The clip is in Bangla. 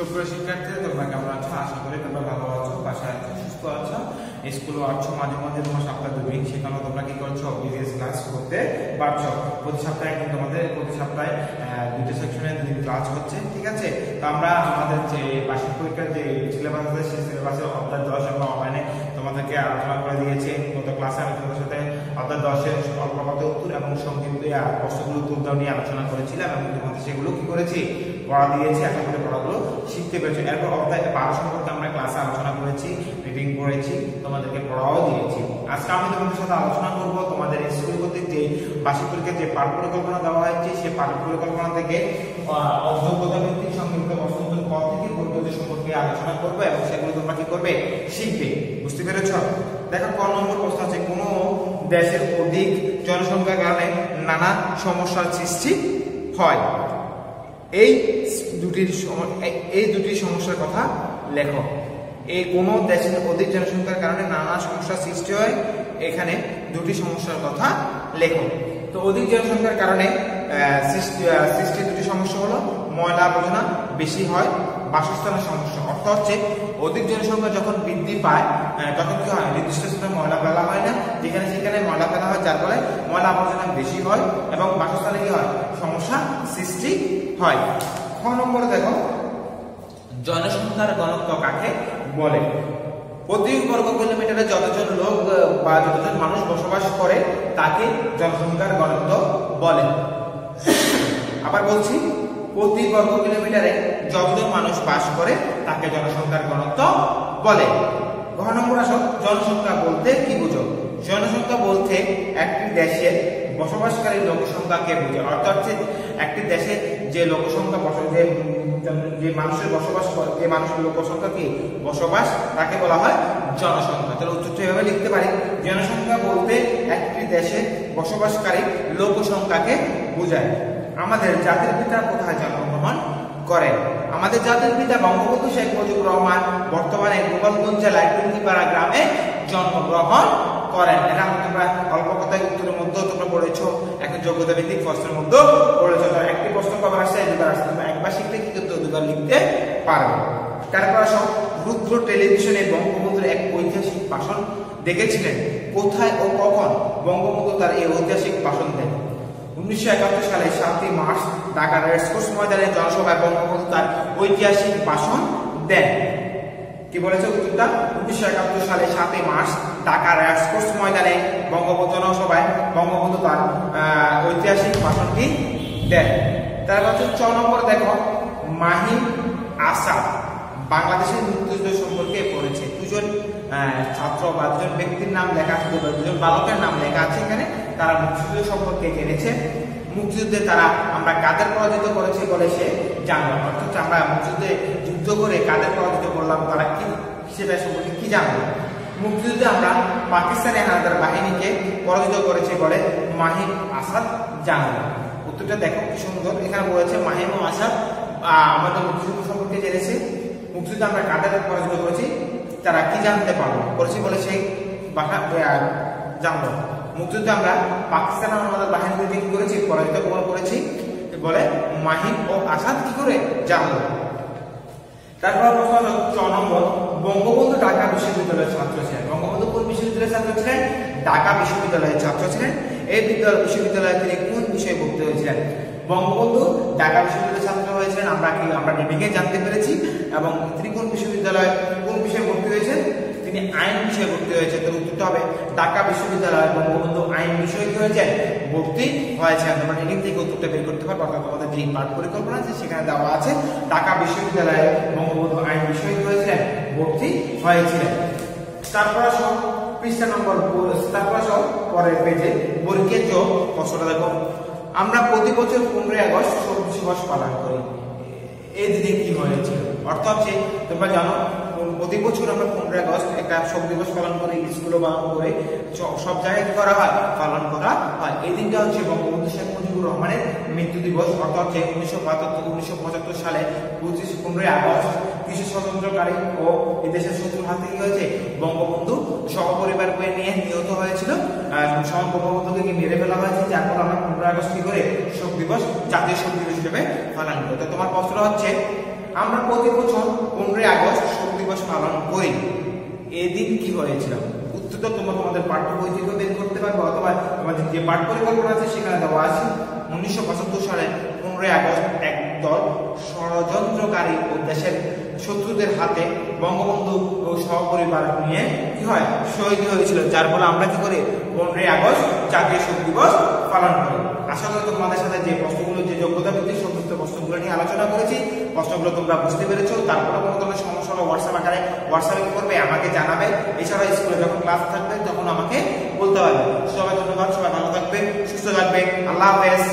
সুপ্রিয় শিক্ষার্থী, তোমরা কেমন আছো? আশা করি তোমরা ভালো আছো, বাসায় আছো, সুস্থ আছো। স্কুলে আছো, মাঝে মাঝে তোমার সপ্তাহ দুই সেখানে তোমরা কি করছ? বিবিএস ক্লাস করতে পারছ। প্রতি সপ্তাহে কিন্তু তোমাদের, প্রতি সপ্তাহে দুটো সেকশনে দুদিন ক্লাস হচ্ছে, ঠিক আছে? তো আমরা আমাদের যে বার্ষিক পরীক্ষার যে সিলেবাস আছে, সেই সিলেবাসের অধ্যায় দশ আমরা অনলাইনে তোমাদেরকে আলোচনা করে দিয়েছি। গত ক্লাসে আমি তোমাদের অধ্যায় দশের অল্পগত উত্তর এবং সংক্ষিপ্ত প্রশ্নগুলো উত্তর নিয়ে আলোচনা করেছিলাম এবং তোমাদের সেগুলো কি করেছি? পড়া দিয়েছি আশা করি পড়াগুলো শিখতে পেরেছি। এরপর অধ্যায় বারো সম্পর্কে আমরা ক্লাসে আলোচনা করেছি রিডিং করেছি, তোমাদেরকে পড়াও দিয়েছি। আজকে আমি তোমাদের সাথে আলোচনা করব তোমাদের স্কুল কর্তৃক যে বার্ষিক পরীক্ষার যে পাঠ পরিকল্পনা দেওয়া হয়েছে, সেই পাঠ পরিকল্পনা থেকে অযোগ্যতা ভিত্তিক সংক্ষিপ্ত প্রশ্নোত্তর ক থেকে পরিবর্তন সম্পর্কে আলোচনা করবে এবং সেগুলো তোমরা কি করবে? শিখবে। বুঝতে পেরেছ? দেখো, ক নম্বর প্রশ্ন দেশের অধিক জনসংখ্যার কারণে নানা সমস্যার সৃষ্টি হয়। এই দুটির এই- দুটি সমস্যার কথা লেখো। এই কোনো দেশের অধিক জনসংখ্যার কারণে নানা সমস্যার সৃষ্টি হয়, এখানে দুটি সমস্যার কথা লেখো। তো অধিক জনসংখ্যার কারণে সৃষ্টি দুটি সমস্যা হলো, ময়লা আবর্জনা বেশি হয় বাসস্থানের সমস্যা। অর্থ হচ্ছে, অধিক জনসংখ্যা যখন বৃদ্ধি পায় তখন কি হয়? নির্দিষ্ট স্থানে ময়লা ফেলা হয় না। যেখানে সেখানে ময়লা ফেলা হয়, যার ফলে ময়লা আবর্জনা বেশি হয় এবং বাসস্থানে কি হয়? সমস্যা সৃষ্টি হয়। খ নম্বরে দেখো, জনসংখ্যার ঘনত্ব কাকে বলে? প্রতি বর্গ কিলোমিটারে যতজন লোক বা যতজন মানুষ বসবাস করে, তাকে জনসংখ্যার ঘনত্ব বলে। আবার বলছি প্রতি বর্গ কিলোমিটারে যতজন মানুষ বাস করে, তাকে জনসংখ্যার ঘনত্ব বলে। ঘ নম্বর জনসংখ্যা বলতে কি বুঝো? জনসংখ্যা বলতে একটি দেশের বসবাসকারী লোকসংখ্যাকে বোঝে। অর্থাৎ একটি দেশে যে লোকসংখ্যা বস- যে যে মানুষের বসবাস যে মানুষের লোকসংখ্যা কি বসবাস, তাকে বলা হয় জনসংখ্যা। তাহলে উত্তরটা এভাবে লিখতে পারি। জনসংখ্যা বলতে একটি দেশে বসবাসকারী লোকসংখ্যাকে বোঝায়। আমাদের জাতির পিতা কোথায় জন্মগ্রহণ করেন? আমাদের জাতির পিতা বঙ্গবন্ধু শেখ মুজিবুর রহমান বর্তমানে গোপালগঞ্জ জেলায় টুঙ্গিপাড়া গ্রামে জন্মগ্রহণ করেন। এটা তোমরা অল্প কথায় উত্তরের মধ্যেও তোমরা পড়েছো একটা যোগ্যতা ভিত্তিক প্রশ্নের মধ্যেও পড়েছো। একটি প্রশ্ন কবার আসছে দুবার আসছে, তোমরা একবার শিখলে কি করতে দুবার লিখতে পারবে। তারপর আসো, রুদ্র টেলিভিশনে বঙ্গবন্ধুর এক ঐতিহাসিক ভাষণ দেখেছিলেন। কোথায় ও কখন বঙ্গবন্ধু তার এই ঐতিহাসিক ভাষণ উনিশশো একাত্তর সালে সাতই মার্চ ঢাকার রেসকোর্স ময়দানে জনসভায় বঙ্গবন্ধু তার ঐতিহাসিক ভাষণ দেন। কি বলেছে উত্তরটা? উনিশশো একাত্তর সালে সাতই মার্চ ঢাকার রেসকোর্স ময়দানে বঙ্গবন্ধু জনসভায় বঙ্গবন্ধু তার ঐতিহাসিক ভাষণটি দেন। তারপর হচ্ছে ছ নম্বর দেখো, মাহিম আসাদ বাংলাদেশের মুক্তিযুদ্ধ সম্পর্কে পড়েছে। দুজন ছাত্র বা দুজন ব্যক্তির নাম লেখা আছে, দুজন বালকের নাম লেখা আছে এখানে। তারা মুক্তিযুদ্ধ সম্পর্কে জেনেছে। মুক্তিযুদ্ধে তারা আমরা কাদের পরাজিত করেছি বলে সে জানলো অর্থাৎ আমরা মুক্তিযুদ্ধে যুদ্ধ করে কাদের পরাজিত করলাম তারা কি সেটা সম্পর্কে কি জানলো মুক্তিযুদ্ধে আমরা পাকিস্তানি হানাদার বাহিনীকে পরাজিত করেছি বলে মাহিম আসাদ জানলো। উত্তরটা দেখো কি সুন্দর। এখানে বলেছে মাহিম আসাদ আমাদের মুক্তিযুদ্ধ সম্পর্কে জেনেছে। মুক্তিযুদ্ধে আমরা কাদের পরাজিত করেছি তারা কি জানতে পারল করেছি বলে সেই আহ, জানলো। মুক্তিযুদ্ধে আমরা পাকিস্তান আমাদের বাহিনীকে কি করেছি, পরাজিত করেছি। বলে মাহিম ও আসাদ কি করে জানলো? তারপর প্রশ্ন ছ নম্বর, বঙ্গবন্ধু ঢাকা বিশ্ববিদ্যালয়ের ছাত্র ছিলেন। বঙ্গবন্ধু কোন বিশ্ববিদ্যালয়ের ছাত্র ছিলেন? ঢাকা বিশ্ববিদ্যালয়ের ছাত্র ছিলেন। এই বিদ্যালয় বিশ্ববিদ্যালয়ে তিনি কোন বিষয়ে ভর্তি হয়েছিলেন? বঙ্গবন্ধু ঢাকা বিশ্ববিদ্যালয়ের ছাত্র হয়েছিলেন, আমরা কি আমরা ডিবিকে জানতে পেরেছি। এবং তিনি কোন বিশ্ববিদ্যালয়ে কোন বিষয়ে ভর্তি হয়েছেন? তিনি আইন বিষয়ে ভর্তি হয়েছে তো উত্তরটা হবে ঢাকা বিশ্ববিদ্যালয়। বঙ্গবন্ধু আইন বিষয়ে কি হয়েছে? ভর্তি হয়েছে। তোমরা রিডিং থেকে উত্তরটা বের করতে পারবে। অর্থাৎ তোমাদের যে পাঠ পরিকল্পনা আছে, সেখানে দেওয়া আছে। ঢাকা বিশ্ববিদ্যালয়ে বঙ্গবন্ধু আইন বিষয়ে কি হয়েছিলেন ভর্তি হয়েছিলেন তারপর আসো, পৃষ্ঠা নম্বর তারপর আসো, পরের পেজে বর্গের যোগ প্রশ্নটা দেখো। আমরা প্রতি বছর পনেরোই আগস্ট শোক দিবস পালন করি। এই দিনে কি হয়েছে? অর্থ হচ্ছে, তোমরা জানো প্রতি বছর আমরা পনেরোই আগস্ট একটা শোক দিবস পালন করি স্কুলে পালন করে সব জায়গায় করা হয়? পালন করা হয়। এই দিনটা হচ্ছে বঙ্গবন্ধু শেখ মুজিবুর রহমানের মৃত্যু দিবস, অর্থাৎ হচ্ছে উনিশশো বাহাত্তর উনিশশো পঁচাত্তর সালে পঁচিশ পনেরোই আগস্ট কৃষি স্বতন্ত্রকারী ও এদেশের শত্রুর হাতে কি হয়েছে? বঙ্গবন্ধু সহপরিবার বয়ে নিয়ে নিহত হয়েছিল। সব বঙ্গবন্ধুকে মেরে ফেলা হয়েছে? যার ফলে আমরা পনেরোই আগস্ট কি করে শোক দিবস, জাতীয় শোক দিবস হিসেবে পালন করি। তো তোমার প্রশ্ন হচ্ছে, আমরা প্রতি বছর পনেরোই আগস্ট পালন করি এদিন কি হয়েছিল? উত্তরটা তোমরা তোমাদের পাঠ্য বই থেকে বের করতে পারবে, অথবা তোমাদের যে পাঠ পরিকল্পনা আছে সেখানে দেওয়া আছে। উনিশশো পঁচাত্তর সালে পনেরোই আগস্ট এক দল ষড়যন্ত্রকারী ও দেশের শত্রুদের হাতে বঙ্গবন্ধু ও সহপরিবার নিয়ে কি হয়? শহীদ হয়েছিল। যার ফলে আমরা কি করি? পনেরোই আগস্ট জাতীয় শোক দিবস পালন করি। আশা করি তোমাদের সাথে যে প্রশ্নগুলো, যে যোগ্যতা ভিত্তিক সমস্ত প্রশ্নগুলো নিয়ে আলোচনা করেছি, প্রশ্নগুলো তোমরা বুঝতে পেরেছ। তারপরে কোনো ধরনের সমস্যা হলে হোয়াটসঅ্যাপ আকারে হোয়াটসঅ্যাপে করবে, আমাকে জানাবে। এছাড়া স্কুলে যখন ক্লাস থাকবে, তখন আমাকে বলতে পারবে। সবাই ধন্যবাদ, সবাই ভালো থাকবে সুস্থ থাকবে আল্লাহ হাফেজ।